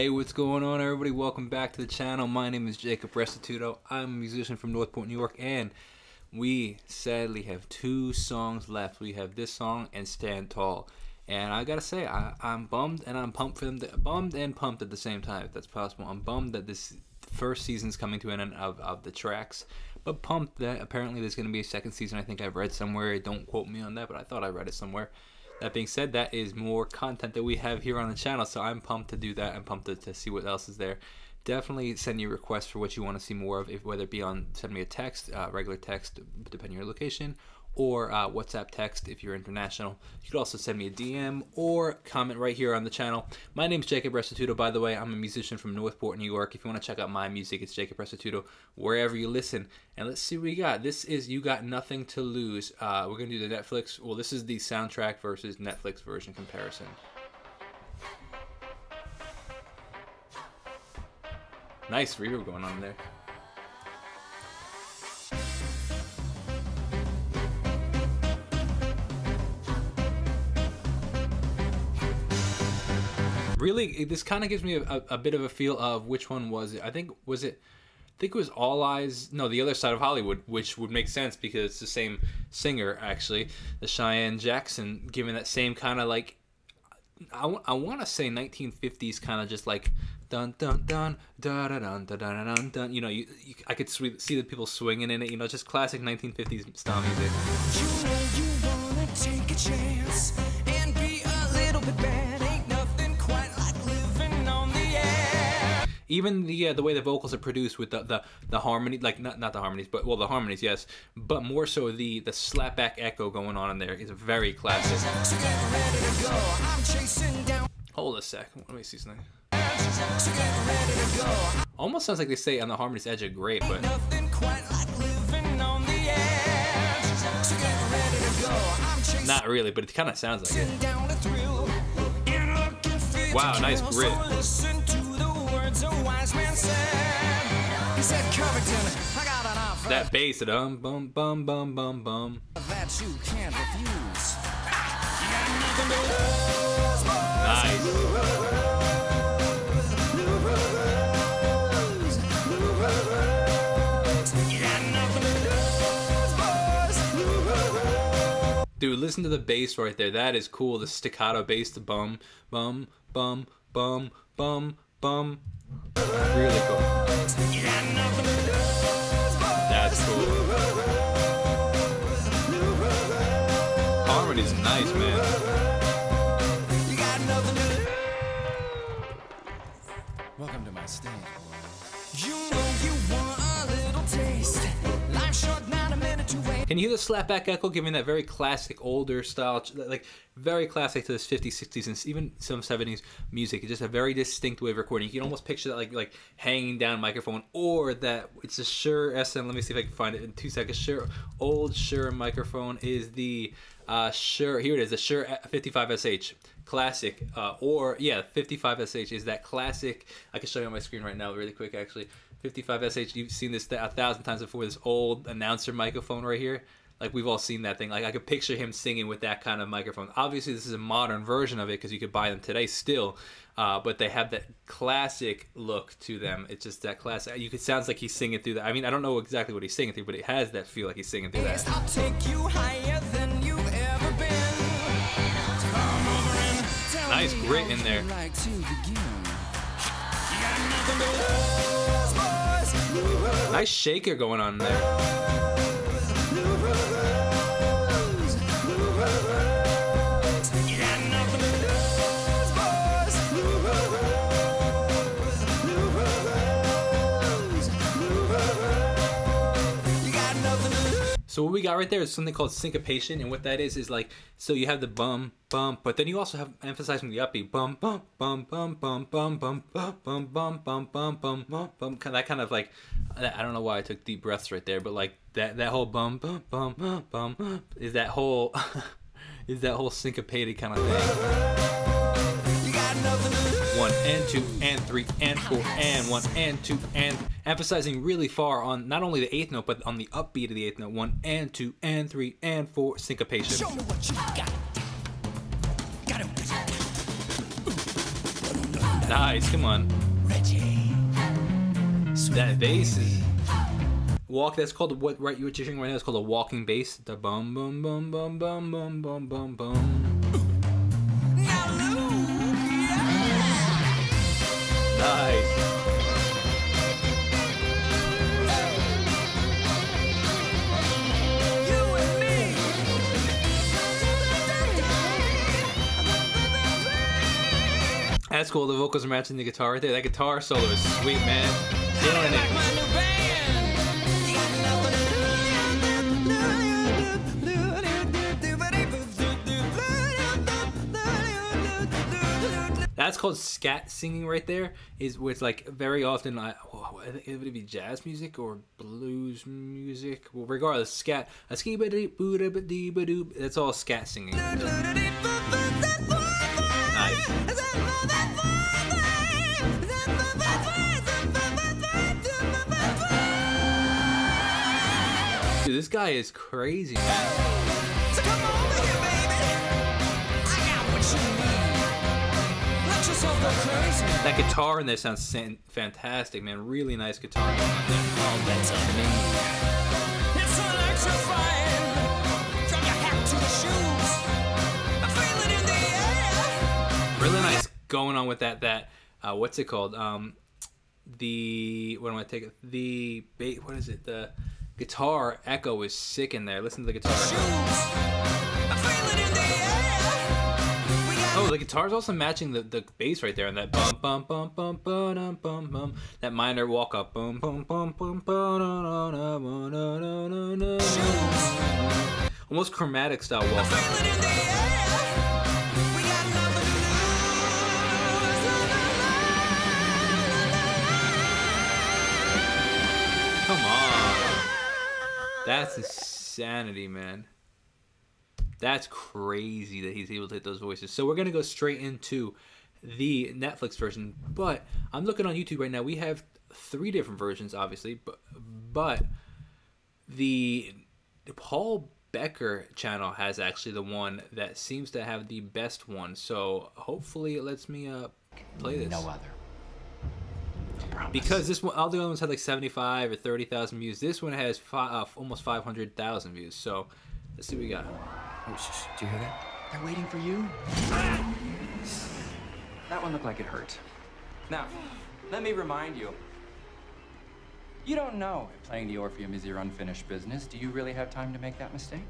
Hey, what's going on, everybody? Welcome back to the channel. My name is Jacob Restituto. I'm a musician from Northport, New York, and we sadly have two songs left. We have this song and Stand Tall. And I gotta say, I, am bummed and I'm pumped for them. To, bummed and pumped at the same time, if that's possible. I'm bummed that this first season's coming to an end of, of the tracks, but pumped that apparently there's gonna be a second season. I think I've read somewhere. Don't quote me on that, but I thought I read it somewhere. That being said, that is more content that we have here on the channel, so I'm pumped to do that. I'm pumped to, to see what else is there. Definitely send your requests for what you want to see more of, if, whether it be on send me a text, uh, regular text, depending on your location, or uh, WhatsApp text if you're international. You could also send me a DM or comment right here on the channel. My name is Jacob Restituto, by the way. I'm a musician from Northport, New York. If you want to check out my music, it's Jacob Restituto, wherever you listen. And let's see what we got. This is You Got Nothing to Lose. Uh, we're going to do the Netflix, well, this is the soundtrack versus Netflix version comparison. Nice reverb going on there. really this kind of gives me a, a, bit of a feel of which one was it i think was it i think it was all eyes no the other side of hollywood which would make sense because it's the same singer actually the cheyenne jackson giving that same kind of like I, I want to say 1950s kind of just like dun dun dun da da dun da da dun dun. dun. You know, you, you, I could see the people swinging in it. You know, just classic 1950s style music. You know you even the uh, the way the vocals are produced with the the, the harmony like not not the harmonies but well the harmonies yes but more so the the slapback echo going on in there is very classic. Hold a sec let me see something. Almost sounds like they say on the harmonies edge of great but not really but it kind of sounds like it. Wow nice grit that bass, dum bum bum bum bum bum. That you can't refuse. Nice. Dude, listen to the bass right there. That is cool. The staccato bass, the bum, bum, bum, bum, bum, bum. Really cool. That's cool. Harmony's nice, man. You hear the slapback echo giving that very classic, older style, like very classic to this 50s, 60s, and even some 70s music. It's just a very distinct way of recording. You can almost picture that like like hanging down microphone, or that it's a Shure SM. Let me see if I can find it in two seconds. Shure old Shure microphone is the uh, Shure. Here it is, the Shure 55SH classic, uh, or yeah, 55SH is that classic. I can show you on my screen right now, really quick, actually. 55SH, you've seen this a thousand times before. This old announcer microphone right here. Like we've all seen that thing. Like I could picture him singing with that kind of microphone. Obviously, this is a modern version of it because you could buy them today still. Uh, but they have that classic look to them. It's just that classic. You could sounds like he's singing through that. I mean, I don't know exactly what he's singing through, but it has that feel like he's singing through that. Nice grit in there. Nice shaker going on there. So what we got right there is something called syncopation, and what that is is like so you have the bum bum, but then you also have emphasizing the upbeat bum bum bum bum bum bum bum bum bum bum bum bum bum bum bum that kind of like I don't know why I took deep breaths right there, but like that that whole bum bum bum bum is that whole is that whole syncopated kind of thing. And two and three and four and one and two and emphasizing really far on not only the eighth note but on the upbeat of the eighth note. One and two and three and four syncopation. Show me what you got. Got Nice, come on. That bass is walk. That's called what right you're hearing right now is called a walking bass. The bum bum bum bum bum bum bum bum bum. Nice. That's cool. The vocals are matching the guitar right there. That guitar solo is sweet, man. Killing it. That's called scat singing right there. Is with like very often I oh, it would be jazz music or blues music. Well, regardless, scat. That's all scat singing. Nice. Dude, this guy is crazy, man. That guitar in there sounds fantastic, man. Really nice guitar. going on there. Really nice going on with that. That uh, what's it called? Um, the what am I taking? The what is it? The guitar echo is sick in there. Listen to the guitar. Oh, the guitar's also matching the, the bass right there on that bum bum bum bum bum bum bum that minor walk up boom boom boom boom boom almost chromatic style walk up. Come on. That's insanity, man. That's crazy that he's able to hit those voices. So we're gonna go straight into the Netflix version, but I'm looking on YouTube right now. We have three different versions, obviously, but but the Paul Becker channel has actually the one that seems to have the best one. So hopefully it lets me uh play this. No other. Because this one, all the other ones had like 75 or 30,000 views. This one has fi- uh, almost 500,000 views. So let's see what we got. Do you hear that? They're waiting for you. That one looked like it hurt. Now, let me remind you. You don't know if playing the Orpheum is your unfinished business. Do you really have time to make that mistake?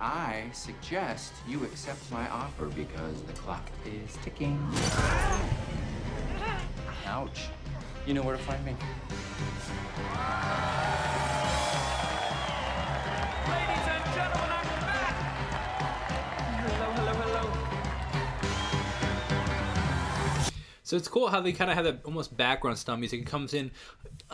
I suggest you accept my offer because the clock is ticking. Ouch. You know where to find me. So it's cool how they kind of have that almost background style music. It comes in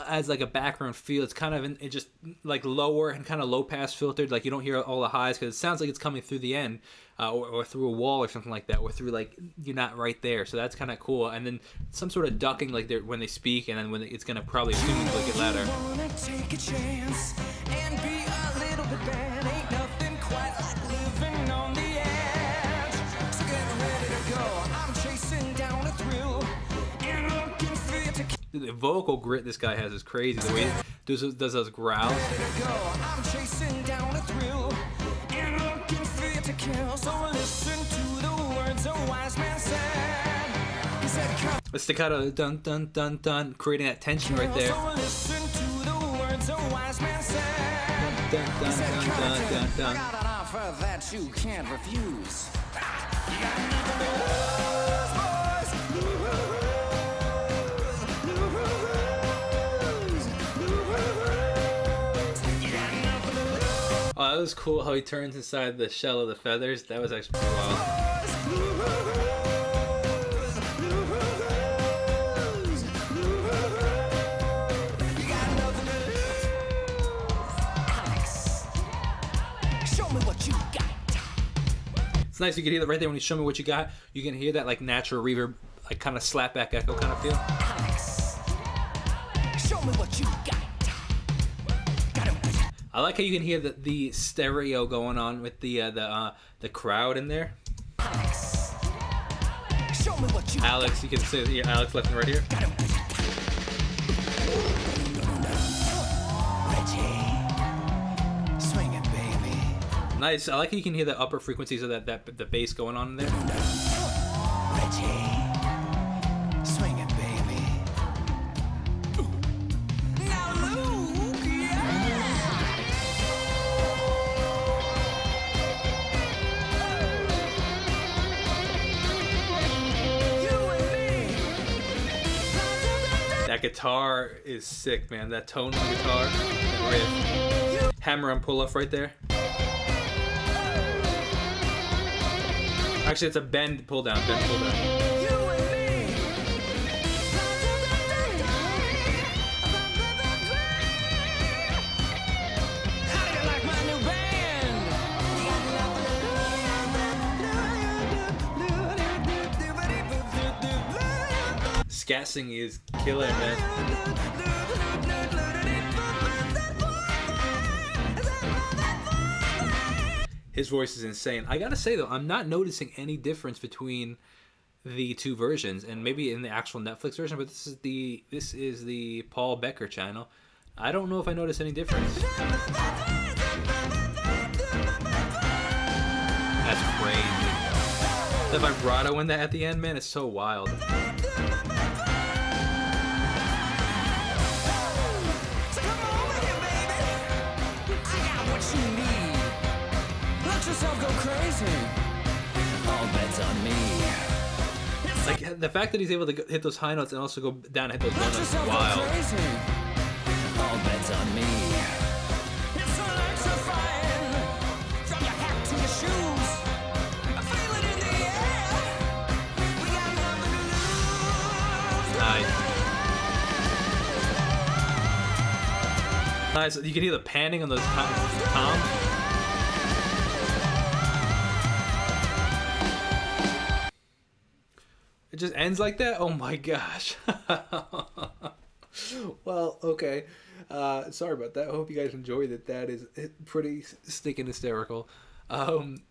as like a background feel. It's kind of in, it just like lower and kind of low pass filtered. Like you don't hear all the highs because it sounds like it's coming through the end uh, or, or through a wall or something like that, or through like you're not right there. So that's kind of cool. And then some sort of ducking like they're when they speak, and then when it's gonna probably get louder. the vocal grit this guy has is crazy. The way he does, does those growls. The staccato dun dun dun dun, creating that tension right there. That you can't refuse. You was cool how he turns inside the shell of the feathers. That was actually pretty wild. It's nice you can hear that right there when you show me what you got. You can hear that like natural reverb, like kind of slapback echo kind of feel. I like how you can hear the, the stereo going on with the uh, the uh, the crowd in there. Alex, you Alex, you can see yeah, Alex left and right here. Nice. I like how you can hear the upper frequencies of that, that the bass going on in there. That guitar is sick, man. That tone on the guitar, that riff, hammer and pull off right there. Actually, it's a bend pull down, bend pull down. Singing is killer, man. His voice is insane. I gotta say though, I'm not noticing any difference between the two versions, and maybe in the actual Netflix version. But this is the this is the Paul Becker channel. I don't know if I notice any difference. That's crazy. The vibrato in that at the end, man, is so wild. Like the fact that he's able to hit those high notes and also go down and hit those low notes is wild. All bets on me. It's electrifying. From your hat to your shoes. I feel it in the air. We got nothing to lose. Nice. Nice. You can hear the panning on those tom- toms. It just ends like that. Oh my gosh. well, okay. Uh, sorry about that. I hope you guys enjoyed it. That is pretty stinking hysterical. Um,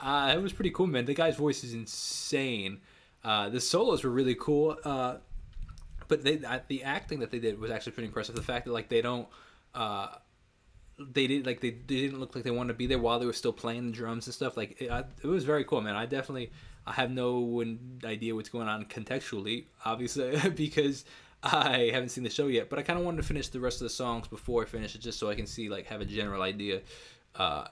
uh, it was pretty cool, man. The guy's voice is insane. Uh, the solos were really cool. Uh, but they the acting that they did was actually pretty impressive. The fact that like they don't uh they did like they, they didn't look like they wanted to be there while they were still playing the drums and stuff. Like it, I, it was very cool, man. I definitely I have no idea what's going on contextually, obviously, because I haven't seen the show yet. But I kind of wanted to finish the rest of the songs before I finish it, just so I can see like have a general idea. Uh,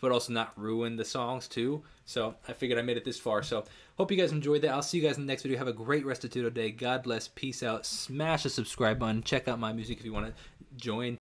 but also not ruin the songs too. So I figured I made it this far. So hope you guys enjoyed that. I'll see you guys in the next video. Have a great restituto day. God bless. Peace out. Smash the subscribe button. Check out my music if you want to join